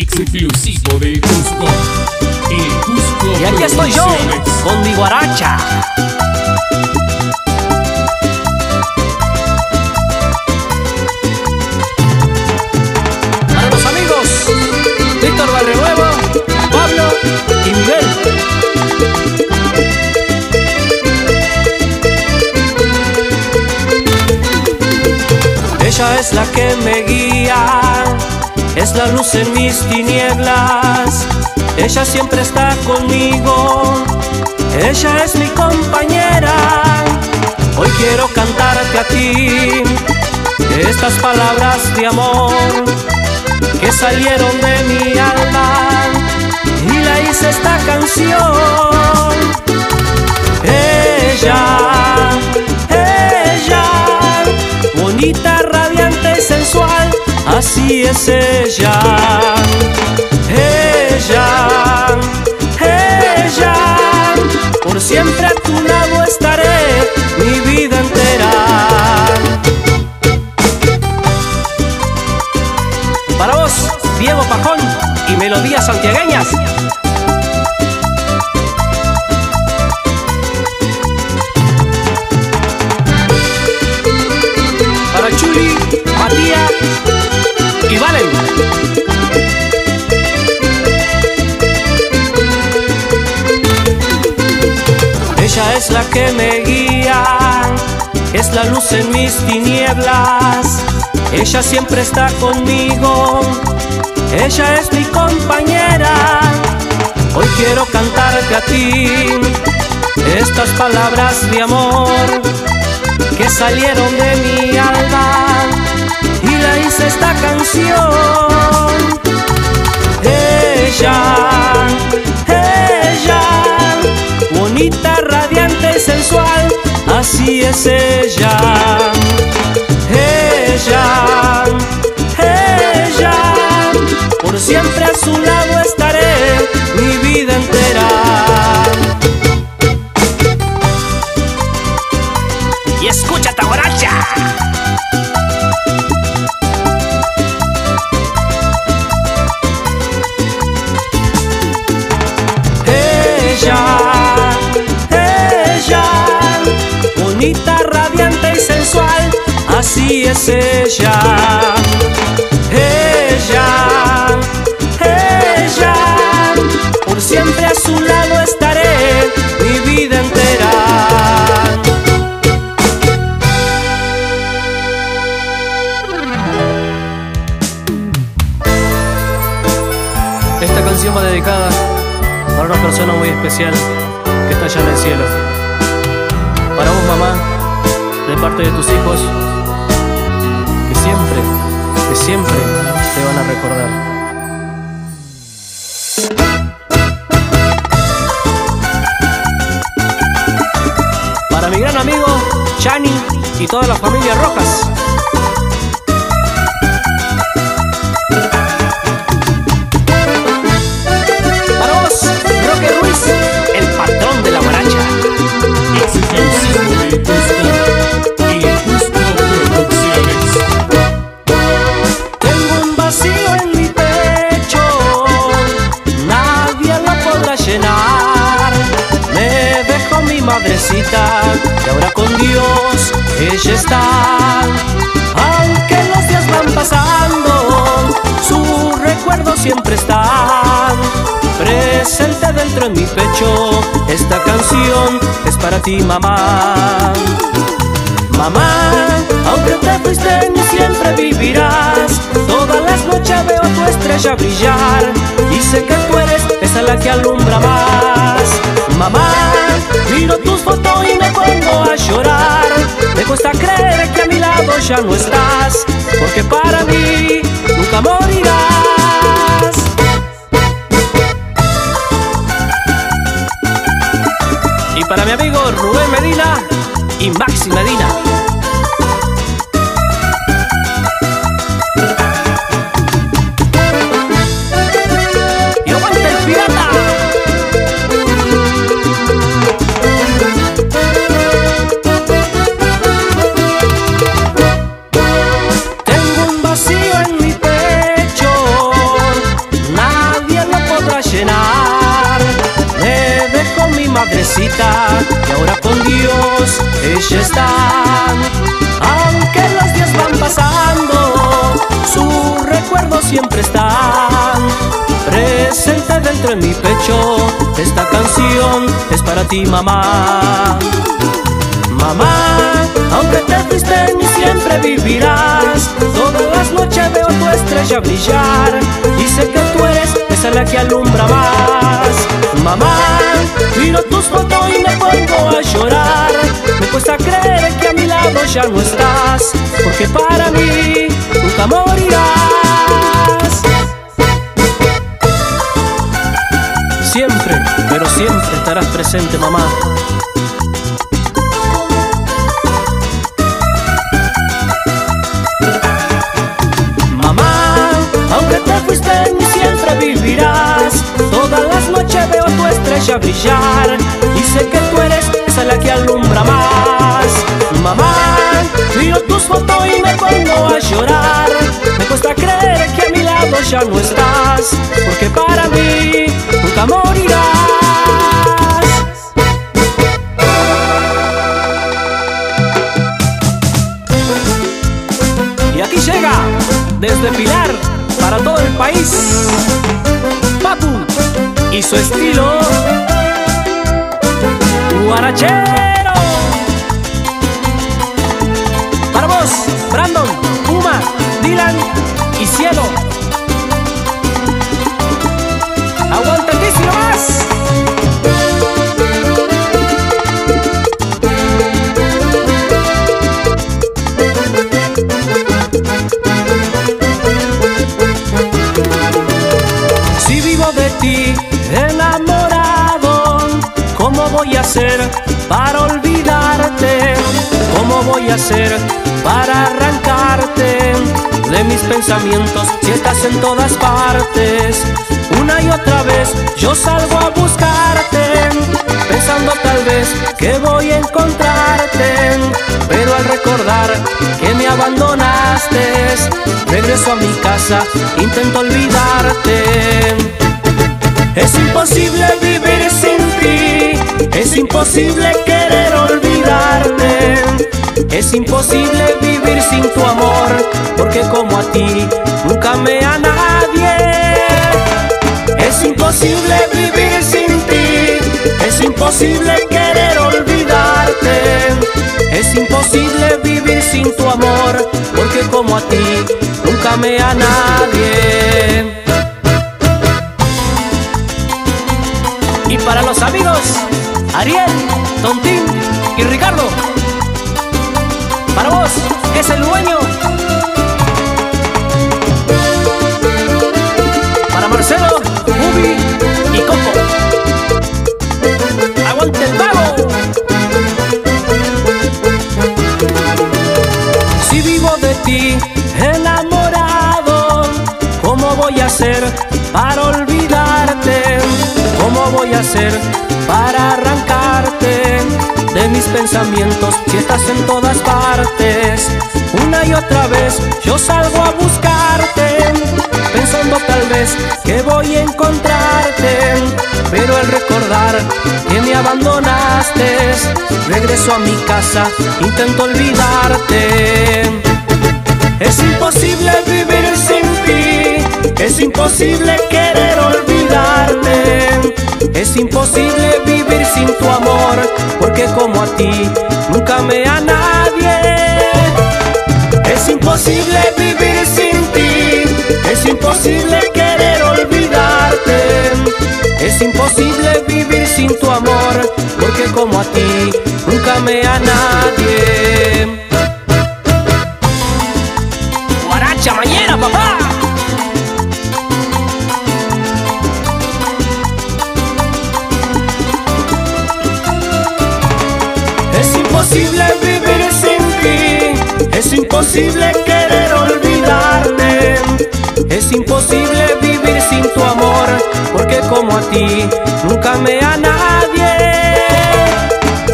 exclusivo de Cusco. El Cusco Y aquí estoy yo, con mi guaracha. Para los amigos, Víctor Barrenuevo, Pablo y Miguel. Ella es la que me guía, es la luz en mis tinieblas. Ella siempre está conmigo, ella es mi compañera. Hoy quiero cantarte a ti estas palabras de amor que salieron de mi alma y la hice esta canción. Ella, así es ella. Ella, ella, por siempre a tu lado estaré mi vida entera. Para vos, Diego Pajón y Melodías Santiagueñas. Para Chuli, Matías y Valen. Ella es la que me guía, es la luz en mis tinieblas. Ella siempre está conmigo, ella es mi compañera. Hoy quiero cantarte a ti estas palabras de amor que salieron de mi alma hice esta canción. Ella, ella, bonita, radiante sensual, así es. Ella, radiante y sensual, así es ella. Ella, ella, por siempre a su lado estaré mi vida entera. Esta canción va dedicada para una persona muy especial que está allá en el cielo. Parte de tus hijos, que siempre, que siempre te van a recordar. Para mi gran amigo Chani y toda la familia Rojas. Madrecita y ahora con Dios ella está. Aunque los días van pasando, su recuerdo siempre está. Presente dentro en mi pecho, esta canción es para ti, mamá. Mamá, aunque te fuiste siempre vivirás Noches veo tu estrella brillar. Y sé que tú eres esa la que alumbra más. Mamá, miro tus fotos y me pongo a llorar. Me cuesta creer que a mi lado ya no estás Porque para mí nunca morirás. Y para mi amigo Rubén Medina y Maxi Medina. Ella está. Aunque los días van pasando, su recuerdo siempre está. Presente dentro de mi pecho, esta canción es para ti, mamá. Mamá, aunque te fuiste ni siempre vivirás Todas las noches veo tu estrella brillar Y sé que tú eres esa la que alumbra más Mamá, miro tus fotos y me pongo a llorar. Me cuesta creer que a mi lado ya no estás Porque para mí nunca morirás. Siempre, pero siempre estarás presente mamá. Todas las noches veo estrella brillar. Y sé que tú eres esa la que alumbra más. Mamá, miro tus fotos y me pongo a llorar. Me cuesta creer que a mi lado ya no estás Porque para mí nunca morirás. Y aquí llega, desde Pilar, para todo el país y su estilo guarachero. Para vos, Brandon, Puma, Dylan y Cielo. Aguantantísimo más. Si vivo de ti enamorado. ¿Cómo voy a hacer para olvidarte? ¿Cómo voy a hacer para arrancarte de mis pensamientos si estás en todas partes? Una y otra vez yo salgo a buscarte, pensando tal vez que voy a encontrarte. Pero al recordar que me abandonaste, regreso a mi casa, intento olvidarte. Es imposible vivir sin ti, es imposible querer olvidarte. Es imposible vivir sin tu amor, porque como a ti nunca me a nadie. Es imposible vivir sin ti, es imposible querer olvidarte. Es imposible vivir sin tu amor, porque como a ti nunca me a nadie. Ariel, Tontín y Ricardo. Para vos, que es el dueño. Para Marcelo, Ubi y Coco. Aguante el vago. Si vivo de ti enamorado, ¿cómo voy a hacer para olvidarte? ¿Cómo voy a hacer para mis pensamientos si estás en todas partes? Una y otra vez yo salgo a buscarte, pensando tal vez que voy a encontrarte. Pero al recordar que me abandonaste, regreso a mi casa, intento olvidarte. Es imposible vivir sin ti, es imposible querer olvidarte. Es imposible vivir sin tu amor, porque como a ti nunca me a nadie. Es imposible vivir sin ti, es imposible querer olvidarte. Es imposible vivir sin tu amor, porque como a ti nunca me a nadie. Imposible querer olvidarte, es imposible vivir sin tu amor, porque como a ti nunca me a nadie.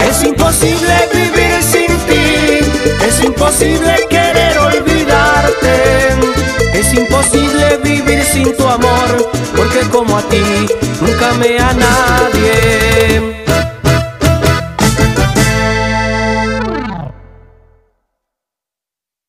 Es imposible vivir sin ti, es imposible querer olvidarte, es imposible vivir sin tu amor, porque como a ti nunca me a nadie.